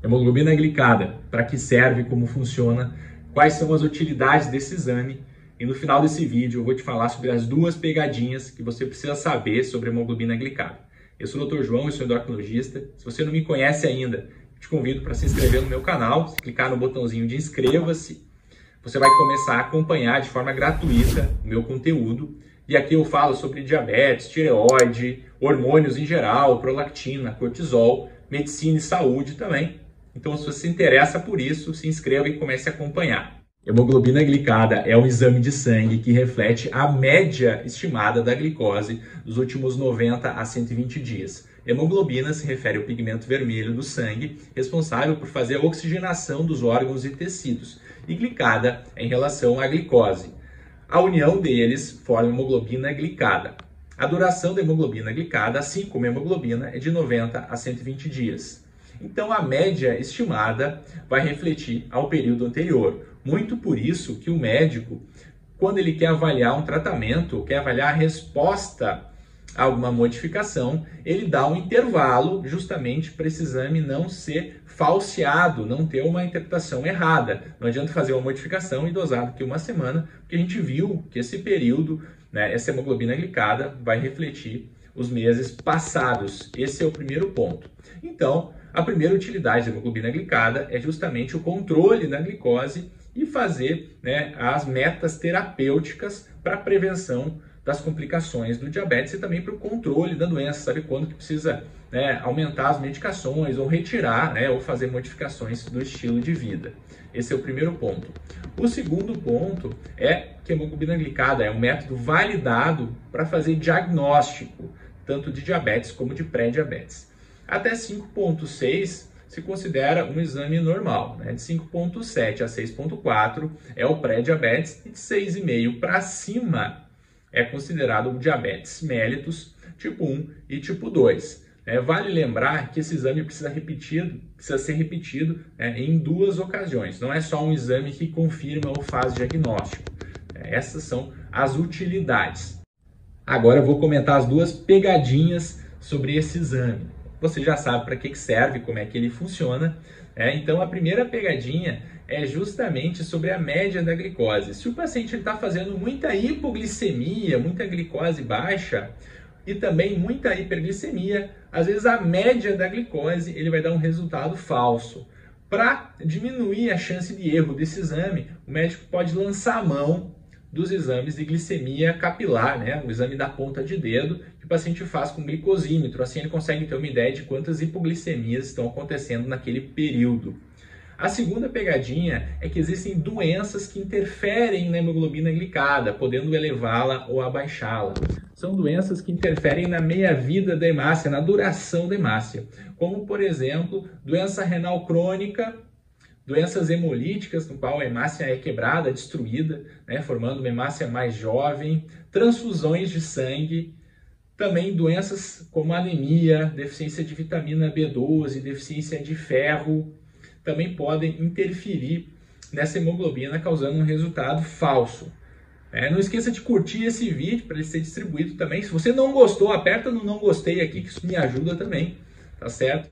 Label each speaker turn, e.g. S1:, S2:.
S1: Hemoglobina glicada, para que serve, como funciona, quais são as utilidades desse exame. E no final desse vídeo eu vou te falar sobre as duas pegadinhas que você precisa saber sobre hemoglobina glicada. Eu sou o Dr. João, eu sou endocrinologista. Se você não me conhece ainda, te convido para se inscrever no meu canal, clicar no botãozinho de inscreva-se. Você vai começar a acompanhar de forma gratuita o meu conteúdo. E aqui eu falo sobre diabetes, tireoide, hormônios em geral, prolactina, cortisol, medicina e saúde também. Então, se você se interessa por isso, se inscreva e comece a acompanhar. Hemoglobina glicada é um exame de sangue que reflete a média estimada da glicose dos últimos 90 a 120 dias. Hemoglobina se refere ao pigmento vermelho do sangue, responsável por fazer a oxigenação dos órgãos e tecidos, e glicada em relação à glicose. A união deles forma hemoglobina glicada. A duração da hemoglobina glicada, assim como a hemoglobina, é de 90 a 120 dias. Então a média estimada vai refletir ao período anterior. Muito por isso que o médico, quando ele quer avaliar um tratamento, quer avaliar a resposta a alguma modificação, ele dá um intervalo justamente para esse exame não ser falseado, não ter uma interpretação errada. Não adianta fazer uma modificação e dosar daqui uma semana, porque a gente viu que esse período, né, essa hemoglobina glicada, vai refletir os meses passados. Esse é o primeiro ponto. Então, a primeira utilidade da hemoglobina glicada é justamente o controle da glicose e fazer né, as metas terapêuticas para a prevenção das complicações do diabetes e também para o controle da doença, sabe quando que precisa né, aumentar as medicações ou retirar né, ou fazer modificações do estilo de vida. Esse é o primeiro ponto. O segundo ponto é que a hemoglobina glicada é um método validado para fazer diagnóstico tanto de diabetes como de pré-diabetes. Até 5.6 se considera um exame normal, né? de 5.7 a 6.4 é o pré-diabetes e de 6,5 para cima é considerado o diabetes mellitus tipo 1 e tipo 2. É, vale lembrar que esse exame precisa, repetido, precisa ser repetido é, em duas ocasiões. Não é só um exame que confirma ou faz diagnóstico. É, essas são as utilidades. Agora eu vou comentar as duas pegadinhas sobre esse exame. Você já sabe para que serve, como é que ele funciona. É, então a primeira pegadinha é justamente sobre a média da glicose. Se o paciente está fazendo muita hipoglicemia, muita glicose baixa e também muita hiperglicemia, às vezes a média da glicose ele vai dar um resultado falso. Para diminuir a chance de erro desse exame, o médico pode lançar a mão dos exames de glicemia capilar, né? o exame da ponta de dedo, que o paciente faz com glicosímetro. Assim ele consegue ter uma ideia de quantas hipoglicemias estão acontecendo naquele período. A segunda pegadinha é que existem doenças que interferem na hemoglobina glicada, podendo elevá-la ou abaixá-la. São doenças que interferem na meia-vida da hemácia, na duração da hemácia, como, por exemplo, doença renal crônica, doenças hemolíticas, no qual a hemácia é quebrada, destruída, né, formando uma hemácia mais jovem, transfusões de sangue, também doenças como anemia, deficiência de vitamina B12, deficiência de ferro, também podem interferir nessa hemoglobina, causando um resultado falso. É, não esqueça de curtir esse vídeo para ele ser distribuído também. Se você não gostou, aperta no não gostei aqui, que isso me ajuda também, tá certo?